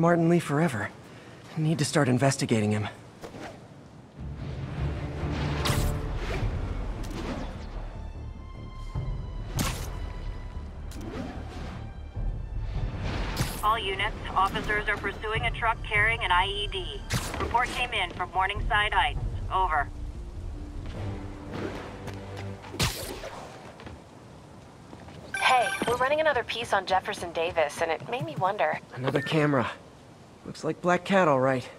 Martin Li forever. Need to start investigating him. All units, officers are pursuing a truck carrying an IED. Report came in from Morningside Heights. Over. Hey, we're running another piece on Jefferson Davis, and it made me wonder. Another camera. Looks like Black Cat, all right.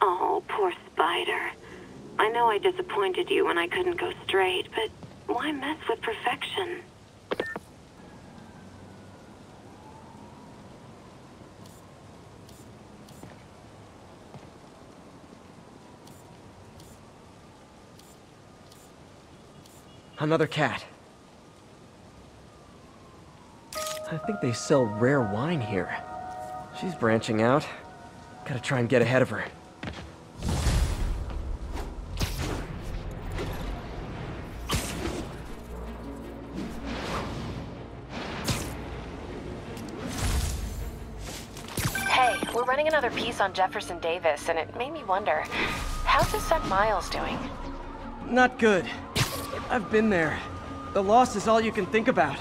Oh, poor Spider. I know I disappointed you when I couldn't go straight, but why mess with perfection? Another cat. I think they sell rare wine here. She's branching out. Gotta try and get ahead of her. Hey, we're running another piece on Jefferson Davis, and it made me wonder. How's his son Miles doing? Not good. I've been there. The loss is all you can think about.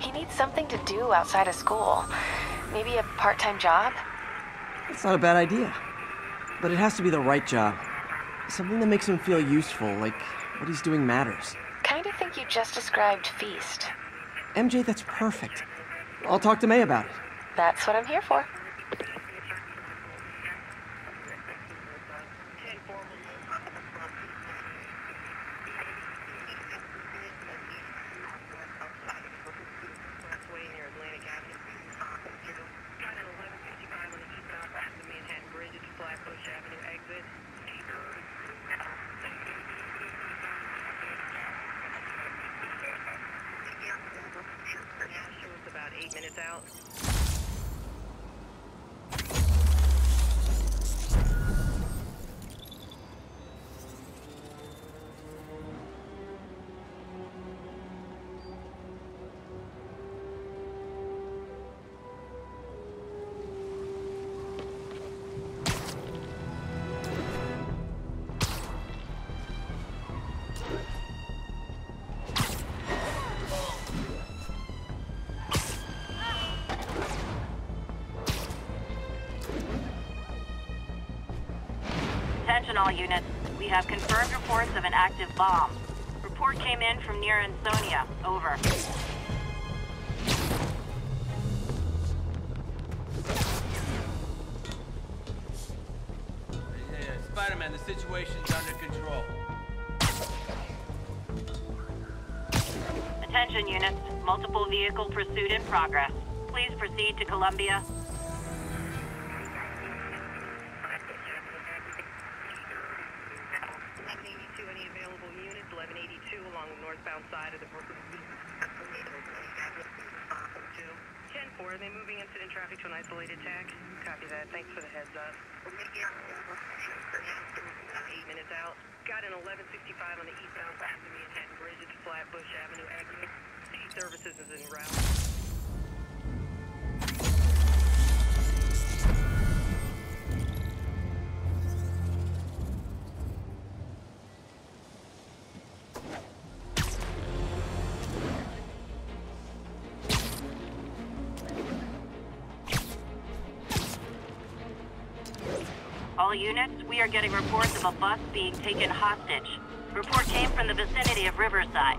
He needs something to do outside of school. Maybe a part-time job? It's not a bad idea. But it has to be the right job. Something that makes him feel useful, like what he's doing matters. Kinda think you just described Feast. MJ, that's perfect. I'll talk to May about it. That's what I'm here for. Attention all units. We have confirmed reports of an active bomb. Report came in from near Ansonia. Over. Yeah, Spider-Man, the situation's under control. Attention units. Multiple vehicle pursuit in progress. Please proceed to Columbia. All units, we are getting reports of a bus being taken hostage. Report came from the vicinity of Riverside.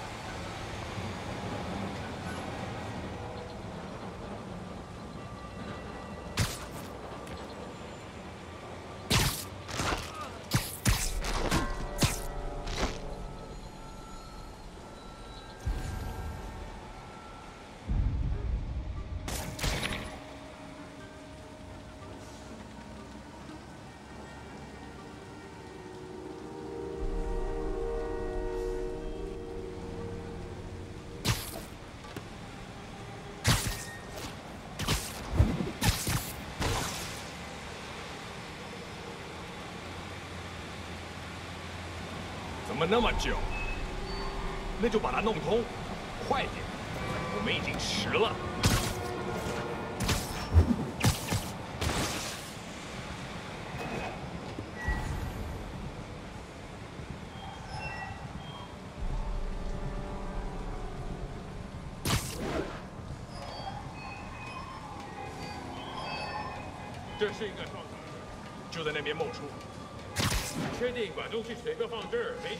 那么久？那就把它弄通，快点！我们已经迟了。这是一个，就在那边冒出。确定把东西随便放这儿没，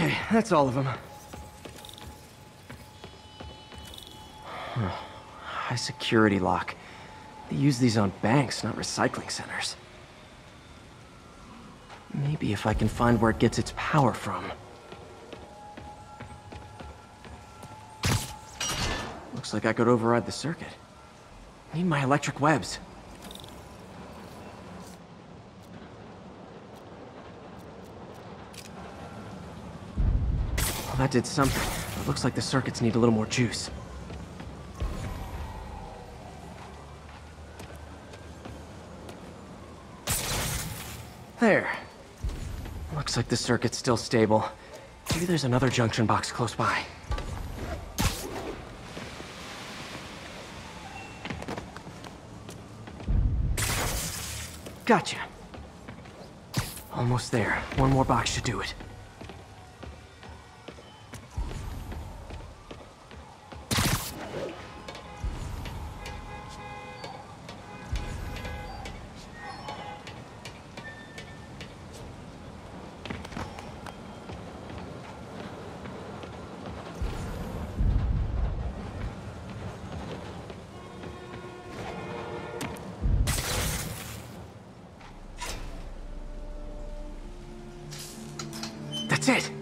Okay, that's all of them. High security lock. They use these on banks, not recycling centers. Maybe if I can find where it gets its power from. Looks like I could override the circuit. Need my electric webs. That did something. It looks like the circuits need a little more juice. There. Looks like the circuit's still stable. Maybe there's another junction box close by. Gotcha. Almost there. One more box should do it. It!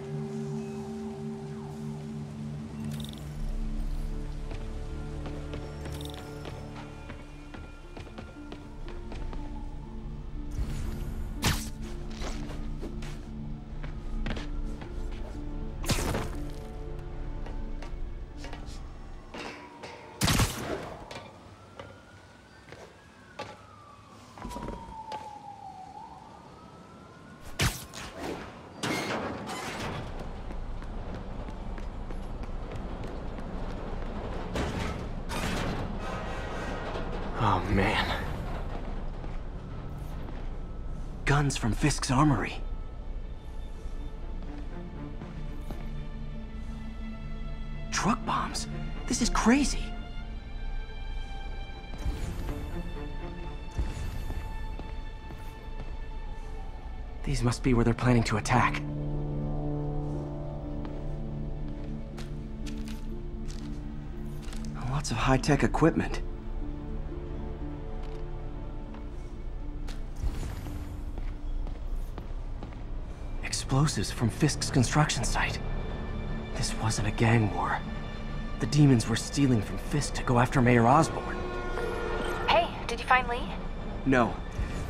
Guns from Fisk's armory. Truck bombs? This is crazy. These must be where they're planning to attack. Lots of high-tech equipment. Explosives from Fisk's construction site. This wasn't a gang war. The demons were stealing from Fisk to go after Mayor Osborn. Hey, did you find Li? No,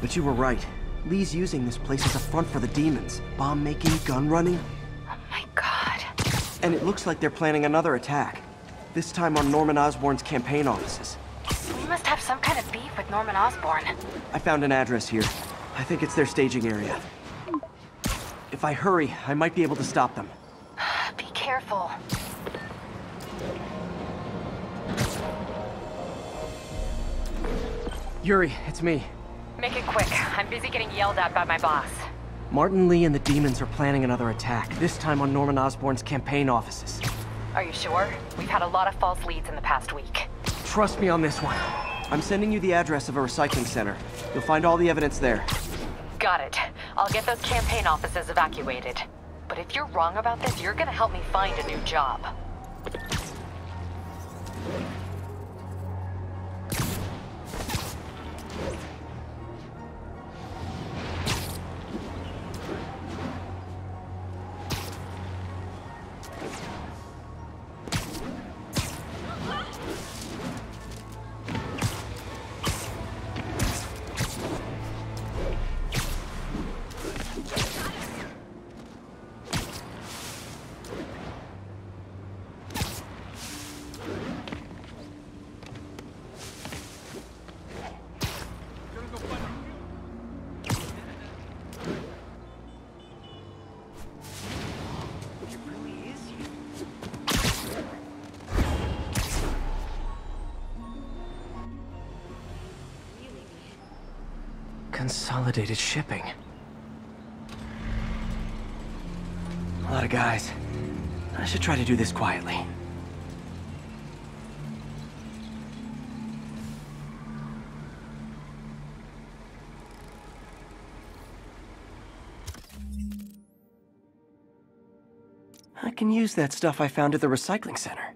but you were right. Li's using this place as a front for the demons. Bomb making, gun running, Oh my god. and it looks like they're planning another attack. This time on Norman Osborn's campaign offices. We must have some kind of beef with Norman Osborn. I found an address here. I think it's their staging area. If I hurry, I might be able to stop them. Be careful. Yuri, it's me. Make it quick. I'm busy getting yelled at by my boss. Martin Li and the demons are planning another attack, this time on Norman Osborn's campaign offices. Are you sure? We've had a lot of false leads in the past week. Trust me on this one. I'm sending you the address of a recycling center. You'll find all the evidence there. Got it. I'll get those campaign offices evacuated. But if you're wrong about this, you're gonna help me find a new job. Consolidated shipping. A lot of guys. I should try to do this quietly. I can use that stuff I found at the recycling center.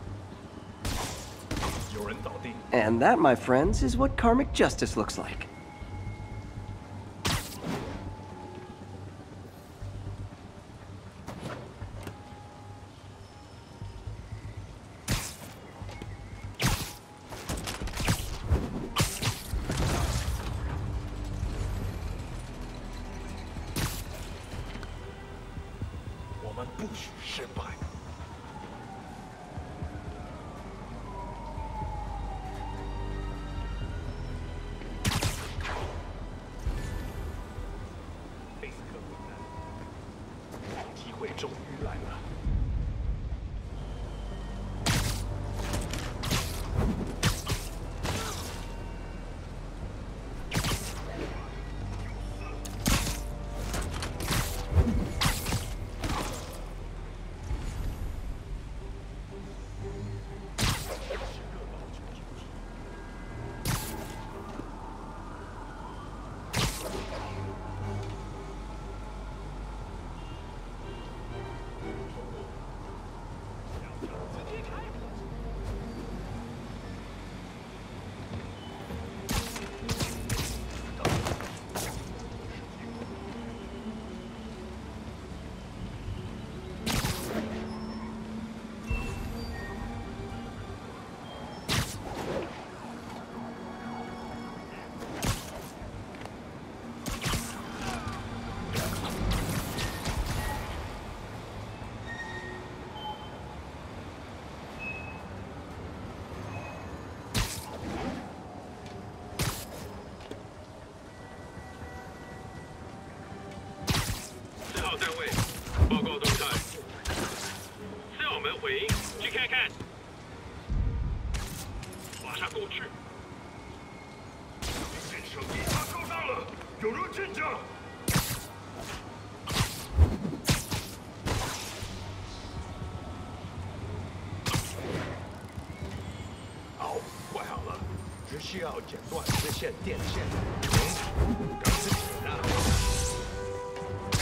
And that, my friends, is what karmic justice looks like. 回，去看看。马上过去。建设地塔受伤了，有人进去。好，快好了，只需要剪断这线电线。嗯，赶紧点啊！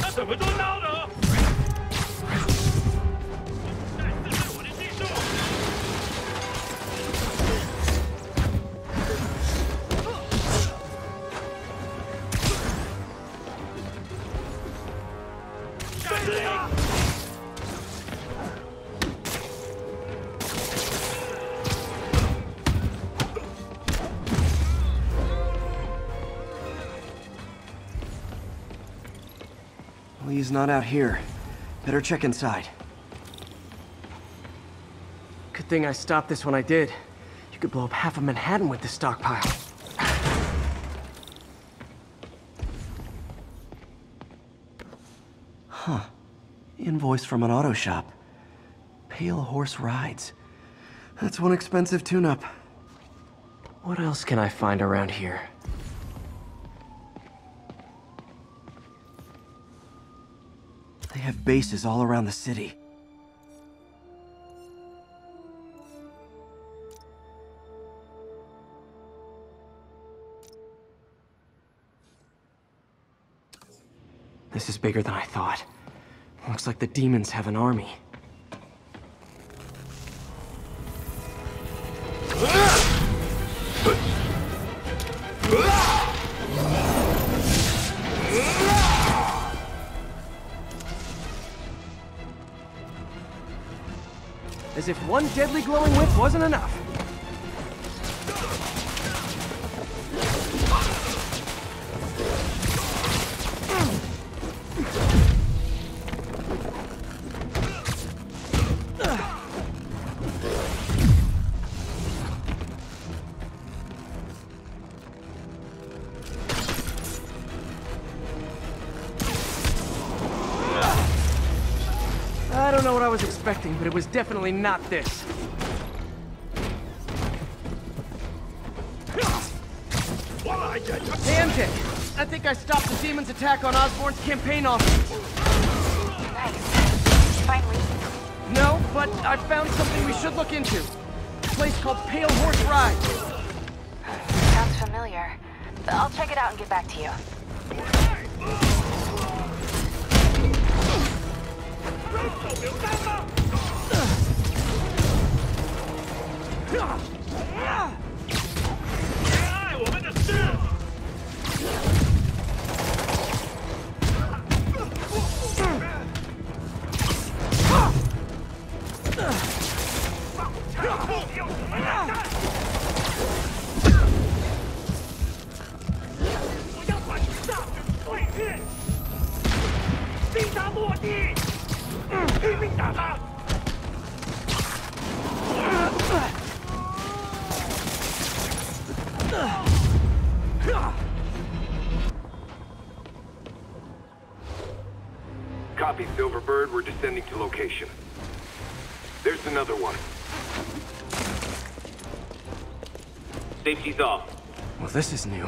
他怎么做 Li's not out here. Better check inside. Good thing I stopped this when I did. You could blow up half of Manhattan with this stockpile. Huh. Invoice from an auto shop. Pale Horse Rides. That's one expensive tune-up. What else can I find around here? Have bases all around the city. This is bigger than I thought. Looks like the demons have an army. One deadly glowing whip wasn't enough. But it was definitely not this. Hey, MJ. I think I stopped the demon's attack on Osborn's campaign office. Nice. Finally. No, but I found something we should look into. A place called Pale Horse Ride. Sounds familiar. I'll check it out and get back to you. Copy, location. There's another one. Safety's off. Well, this is new.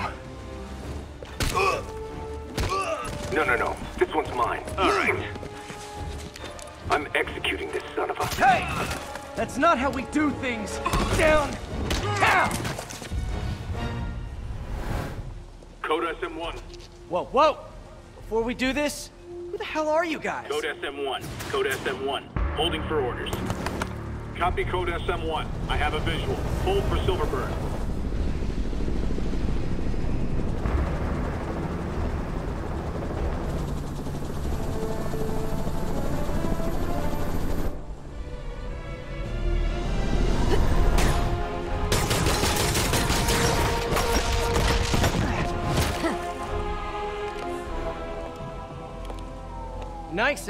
No, no, no. This one's mine. All right. I'm executing this son of a... Hey! That's not how we do things! Down! Down! Code SM1. Whoa, whoa! Before we do this, who the hell are you guys? Code SM1. Code SM1. Holding for orders. Copy code SM1. I have a visual. Hold for Silverbird.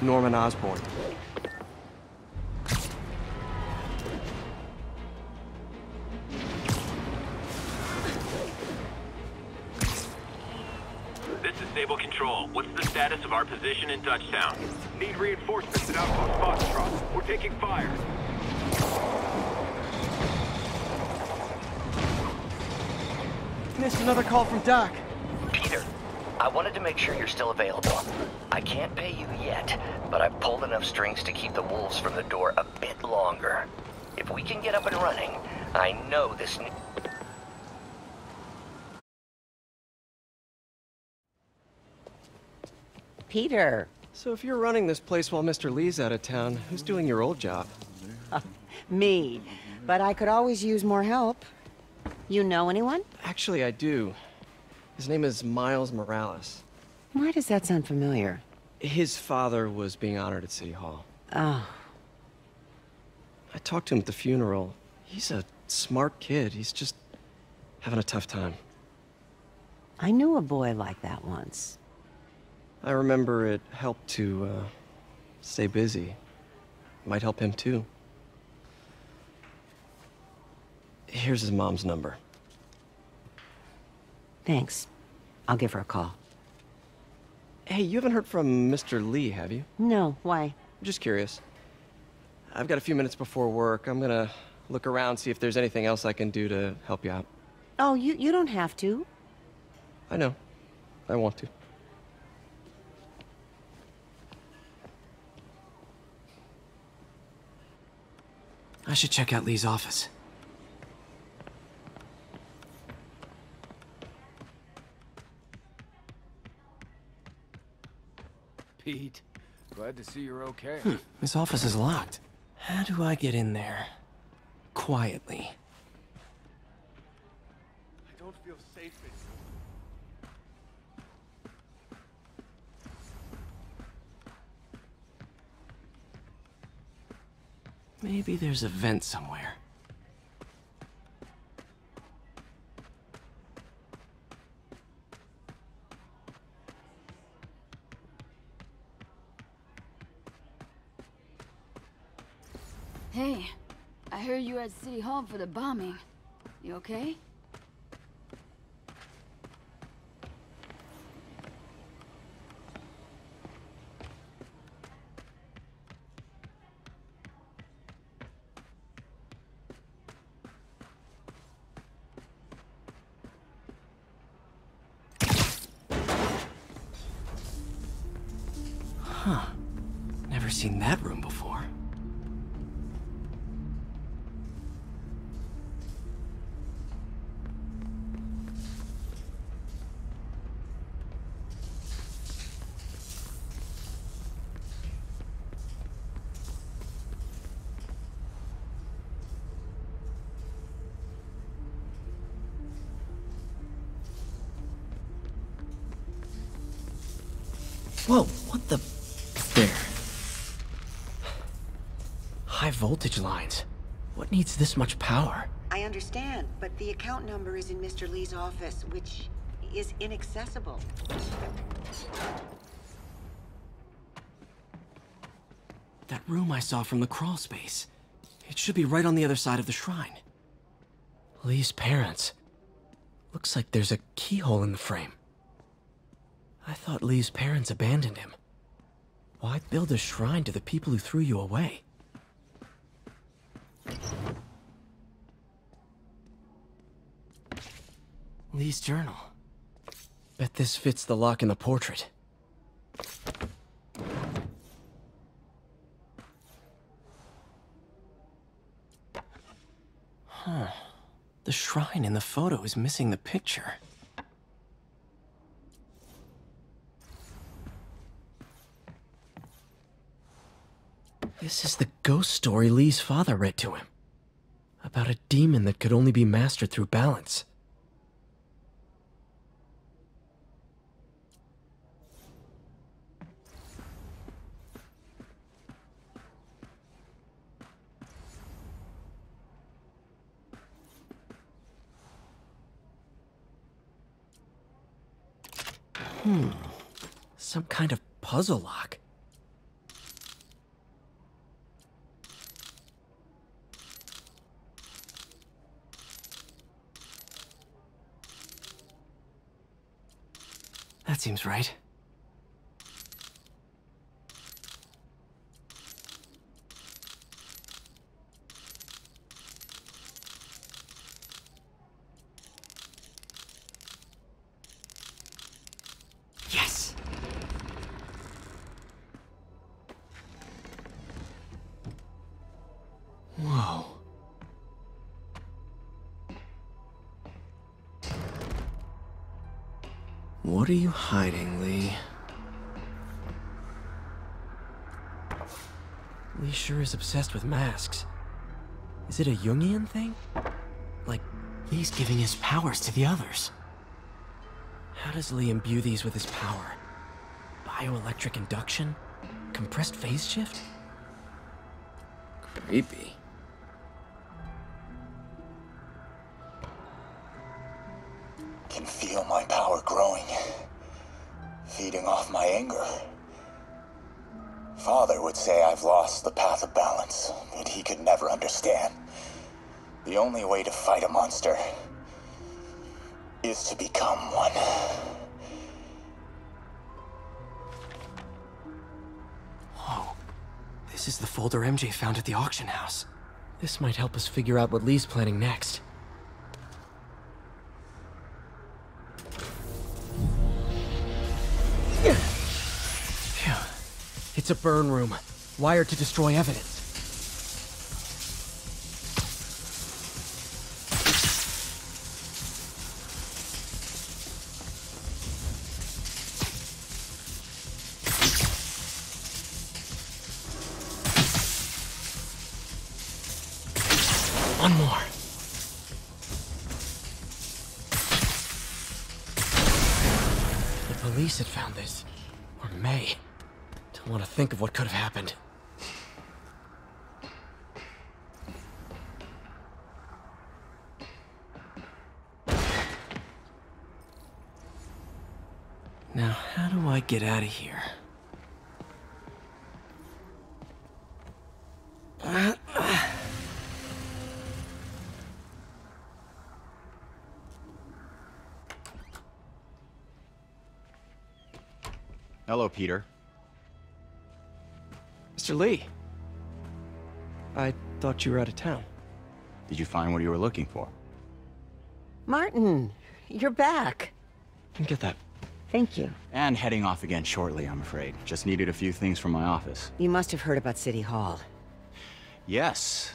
Norman Osborn. This is Sable Control. What's the status of our position in Dutchtown? Need reinforcements at Outpost Foxtrot. We're taking fire. Missed another call from Doc. Peter, I wanted to make sure you're still available. I can't pay you yet, but I've pulled enough strings to keep the wolves from the door a bit longer. If we can get up and running, I know this... n- Peter. So if you're running this place while Mr. Li's out of town, who's doing your old job? Me. But I could always use more help. You know anyone? Actually, I do. His name is Miles Morales. Why does that sound familiar? His father was being honored at City Hall. Oh, I talked to him at the funeral. He's a smart kid. He's just having a tough time. I knew a boy like that once. I remember it helped to uh, stay busy. Might help him too. Here's his mom's number. Thanks. I'll give her a call. Hey, you haven't heard from Mr. Li, have you? No, why? Just curious. I've got a few minutes before work. I'm gonna look around, see if there's anything else I can do to help you out. Oh, you, you don't have to. I know. I want to. I should check out Li's office. Pete, glad to see you're okay. Hmm, his office is locked. How do I get in there? Quietly. I don't feel safe in Maybe there's a vent somewhere. Hey, I heard you at City Hall for the bombing. You okay? Whoa, what the... There. High voltage lines. What needs this much power? I understand, but the account number is in Mr. Li's office, which is inaccessible. That room I saw from the crawl space. It should be right on the other side of the shrine. Li's parents. Looks like there's a keyhole in the frame. I thought Li's parents abandoned him. Why build a shrine to the people who threw you away? Li's journal. Bet this fits the lock in the portrait. Huh. The shrine in the photo is missing the picture. This is the ghost story Li's father read to him. About a demon that could only be mastered through balance. Hmm. Some kind of puzzle lock. That seems right. What are you hiding, Li? Li sure is obsessed with masks. Is it a Jungian thing? Like, Li's giving his powers to the others. How does Li imbue these with his power? Bioelectric induction? Compressed phase shift? Creepy. Father would say I've lost the path of balance, but he could never understand. The only way to fight a monster is to become one. Whoa. This is the folder MJ found at the auction house. This might help us figure out what Li's planning next. It's a burn room, wired to destroy evidence. I get out of here? Hello, Peter. Mr. Li. I thought you were out of town. Did you find what you were looking for? Martin, you're back. Get that Thank you. And heading off again shortly, I'm afraid. Just needed a few things from my office. You must have heard about City Hall. Yes.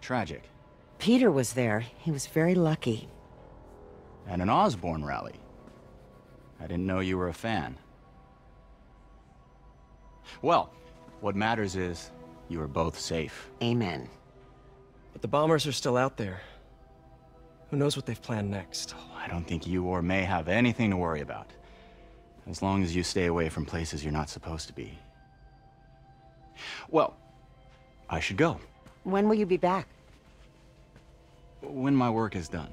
Tragic. Peter was there. He was very lucky. At an Osborn rally. I didn't know you were a fan. Well, what matters is you are both safe. Amen. But the bombers are still out there. Who knows what they've planned next? Oh, I don't think you or May have anything to worry about. As long as you stay away from places you're not supposed to be. Well, I should go. When will you be back? When my work is done.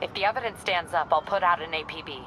If the evidence stands up, I'll put out an APB.